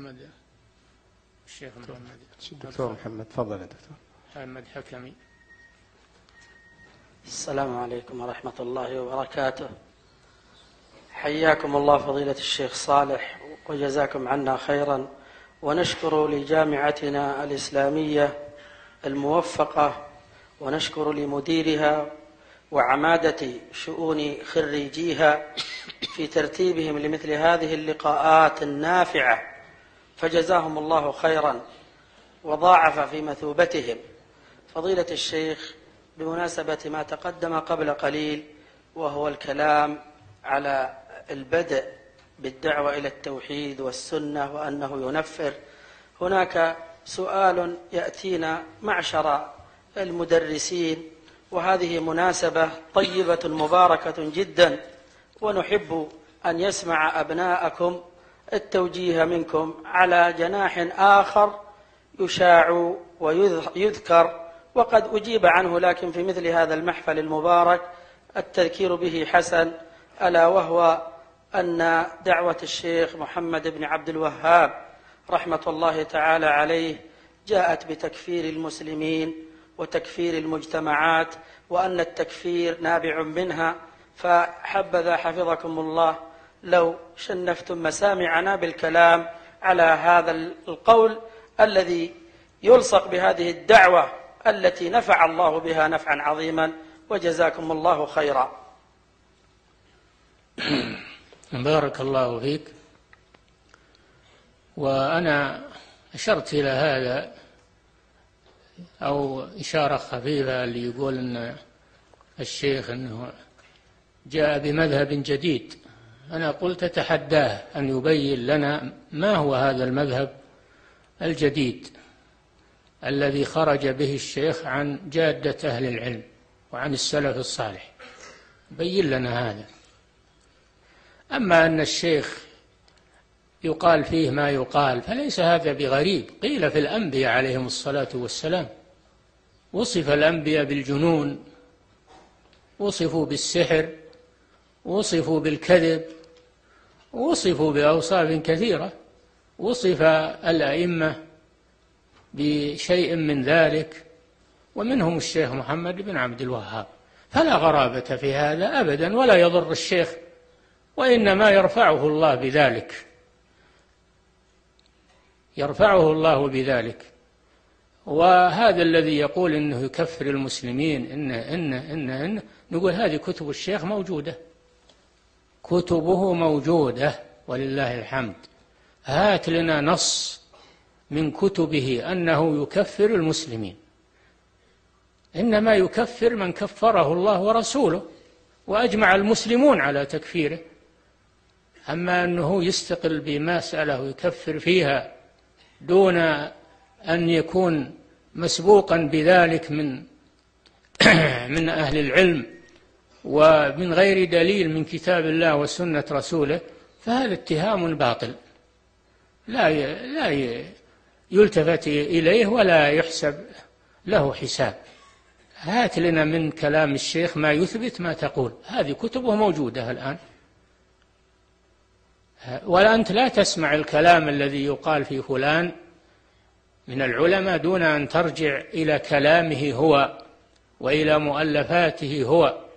محمد الشيخ محمد. الدكتور محمد تفضل يا دكتور. محمد حكمي. السلام عليكم ورحمة الله وبركاته. حياكم الله فضيلة الشيخ صالح وجزاكم عنا خيرا. ونشكر لجامعتنا الإسلامية الموفقة ونشكر لمديرها وعمادة شؤون خريجيها في ترتيبهم لمثل هذه اللقاءات النافعة. فجزاهم الله خيرا وضاعف في مثوبتهم. فضيلة الشيخ بمناسبة ما تقدم قبل قليل وهو الكلام على البدء بالدعوة إلى التوحيد والسنة وأنه ينفر هناك سؤال يأتينا معشر المدرسين وهذه مناسبة طيبة مباركة جدا ونحب أن يسمع أبناءكم التوجيه منكم على جناح آخر يشاع ويذكر وقد أجيب عنه لكن في مثل هذا المحفل المبارك التذكير به حسن ألا وهو أن دعوة الشيخ محمد بن عبد الوهاب رحمة الله تعالى عليه جاءت بتكفير المسلمين وتكفير المجتمعات وأن التكفير نابع منها فحبذا حفظكم الله لو شنفتم مسامعنا بالكلام على هذا القول الذي يلصق بهذه الدعوة التي نفع الله بها نفعا عظيما وجزاكم الله خيرا. بارك الله فيك. وأنا أشرت إلى هذا أو إشارة خفيفة اللي يقول أن الشيخ أنه جاء بمذهب جديد. أنا قلت أتحداه أن يبين لنا ما هو هذا المذهب الجديد الذي خرج به الشيخ عن جادة أهل العلم وعن السلف الصالح. بين لنا هذا. أما أن الشيخ يقال فيه ما يقال فليس هذا بغريب. قيل في الأنبياء عليهم الصلاة والسلام. وصف الأنبياء بالجنون وصفوا بالسحر وصفوا بالكذب وصفوا بأوصاف كثيرة. وصف الأئمة بشيء من ذلك ومنهم الشيخ محمد بن عبد الوهاب. فلا غرابة في هذا أبدا ولا يضر الشيخ وإنما يرفعه الله بذلك. يرفعه الله بذلك. وهذا الذي يقول إنه يكفر المسلمين انه انه انه, إنه نقول هذه كتب الشيخ موجودة. كتبه موجودة ولله الحمد. هات لنا نص من كتبه أنه يكفر المسلمين. إنما يكفر من كفره الله ورسوله وأجمع المسلمون على تكفيره. أما أنه يستقل بمساله ويكفر فيها دون أن يكون مسبوقا بذلك من من أهل العلم. ومن غير دليل من كتاب الله وسنة رسوله فهذا اتهام باطل. لا لا يلتفت إليه ولا يحسب له حساب. هات لنا من كلام الشيخ ما يثبت ما تقول. هذه كتبه موجودة الآن. وأنت لا تسمع الكلام الذي يقال في فلان من العلماء دون أن ترجع إلى كلامه هو وإلى مؤلفاته هو.